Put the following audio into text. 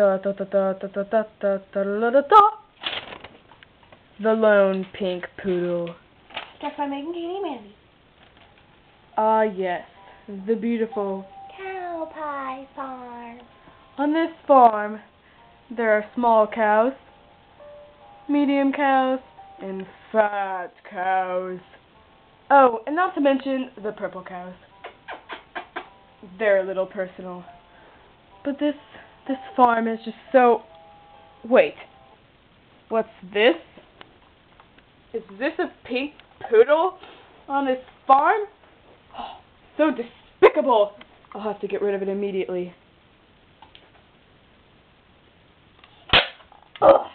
The lone pink poodle. Guess by Megan Katie Mandy. Ah yes, the beautiful. Cow Pie Farm. On this farm, there are small cows, medium cows, and fat cows. Oh, and not to mention the purple cows. They're a little personal. But this this farm is just so... Wait. What's this? Is this a pink poodle on this farm? Oh, so despicable! I'll have to get rid of it immediately. Ugh.